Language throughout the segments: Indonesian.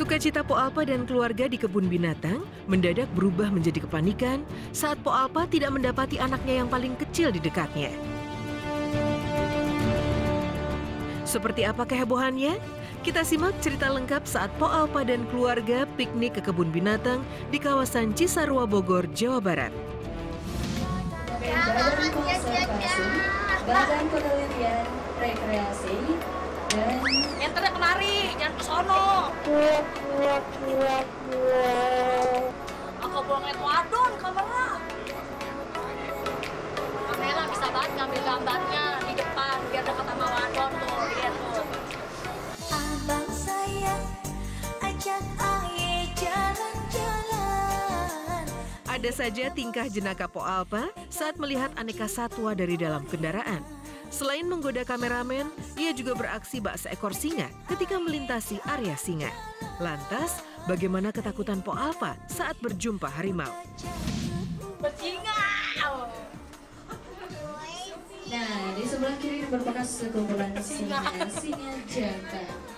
Sukacita Po Alpa dan keluarga di kebun binatang mendadak berubah menjadi kepanikan saat Po Alpa tidak mendapati anaknya yang paling kecil di dekatnya. Seperti apa kehebohannya? Kita simak cerita lengkap saat Po Alpa dan keluarga piknik ke kebun binatang di kawasan Cisarua Bogor, Jawa Barat. Badan Konservasi, Badan Penelitian Rekreasi, dan Kemari, jangan ke sono. Aku ngeliat wadon kamera. Kamera bisa banget ngambil gambarnya di depan biar dekat sama wadon tuh, lihat tuh. Abang sayang ajak ayah jalan-jalan Ada saja tingkah jenaka Po Alpa saat melihat aneka satwa dari dalam kendaraan. Selain menggoda kameramen, ia juga beraksi bak seekor singa ketika melintasi area singa. Lantas, bagaimana ketakutan Po Alpa saat berjumpa harimau? Bersinga. Nah, di sebelah kiri merupakan sekumpulan singa, singa jantan.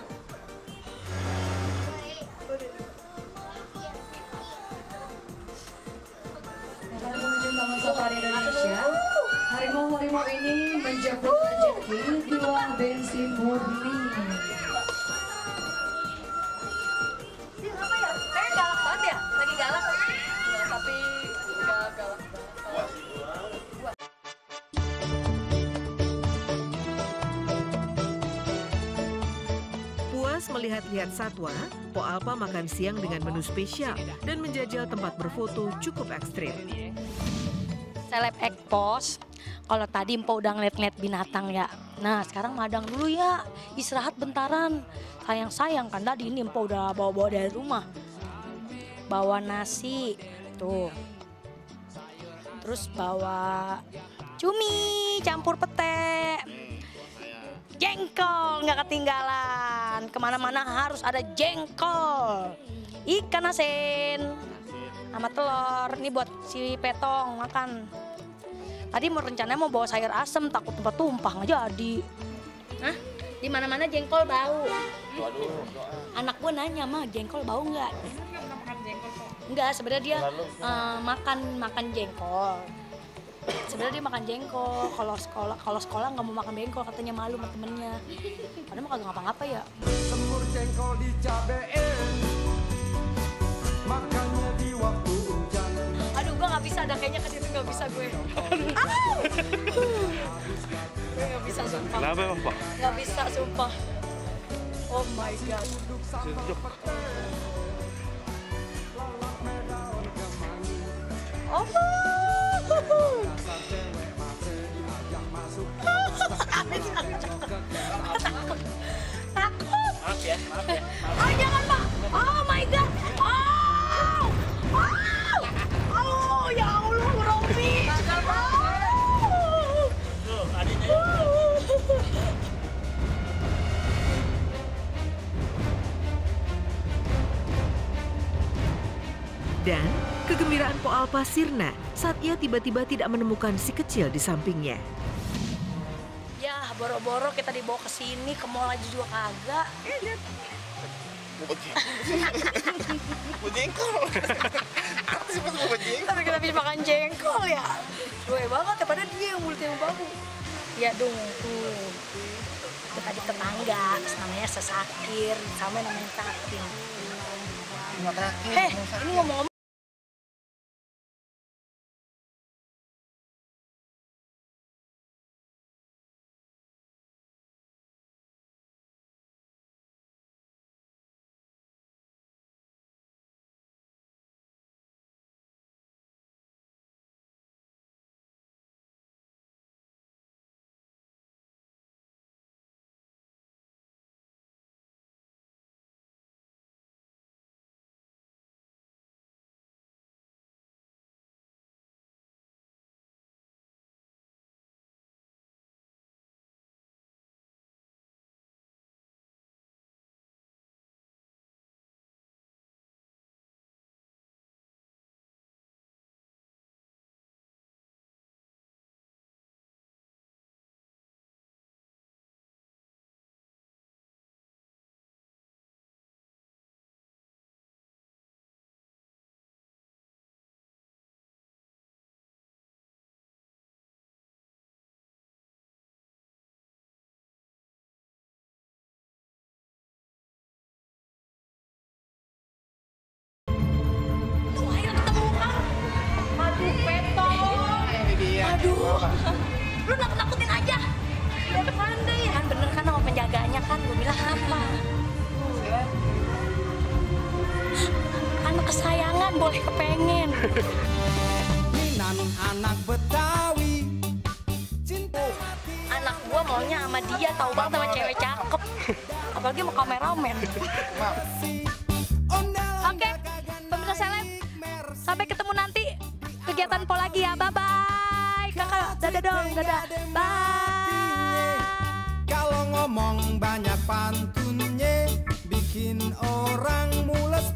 Puas melihat-lihat satwa, Po Alpa makan siang dengan menu spesial dan menjajal tempat berfoto cukup ekstrim. seleb ekpos. Kalau tadi Empo udah ngeliat-ngeliat binatang ya. Nah sekarang madang dulu ya, istirahat bentaran. Sayang-sayang kan tadi ini Empo udah bawa-bawa dari rumah. Bawa nasi, tuh. Terus bawa cumi campur pete. Jengkol nggak ketinggalan. Ke mana-mana harus ada jengkol. Ikan asin sama telur. Ini buat si petong makan. Tadi mau rencananya mau bawa sayur asem, takut tempat tumpah nggak jadi. Hah? Di mana-mana jengkol bau. Anak gue nanya mah jengkol bau nggak? Enggak, sebenarnya dia eh, makan makan jengkol. Sebenarnya dia makan jengkol. Kalau sekolah kalau sekolah nggak mau makan jengkol katanya malu sama temennya. Padahal mah kagak ngapa-ngapa ya. Semur jengkol dicabein Makannya di waktu hujan Aduh, gue nggak bisa, ada kayaknya ke situ nggak bisa gue. Gue nggak bisa sumpah. Kenapa emang Pak? Nggak bisa sumpah. Oh my god. Oh. Takut. Takut. Maaf ya, maaf ya. Kegembiraan Po Alpa sirna saat ia tiba-tiba tidak menemukan si kecil di sampingnya. Ya, boro-boro kita dibawa ke sini ke mall aja juga kagak. Mau jengkol. Apa sih pas mau jengkol? Tapi kita bisa makan jengkol ya. Gue banget ya, padahal dia yang mulutnya yang bau. Ya dong, tuh. Itu tadi tetangga, namanya sesakir, sama namanya takin. Heh, ini ngomong-ngomong Lu nakut-nakutin aja. Biar pandai. Kan bener kan sama penjaganya kan, gue bilang apa? Anak kesayangan boleh kepengen. Minan anak Betawi Anak gua maunya sama dia tahu banget sama cewek cakep. Apalagi sama kameramen. Oke, pemirsa seleb. Dadah dong, dadah. Bye. Kalau ngomong banyak pantunnya Bikin orang mules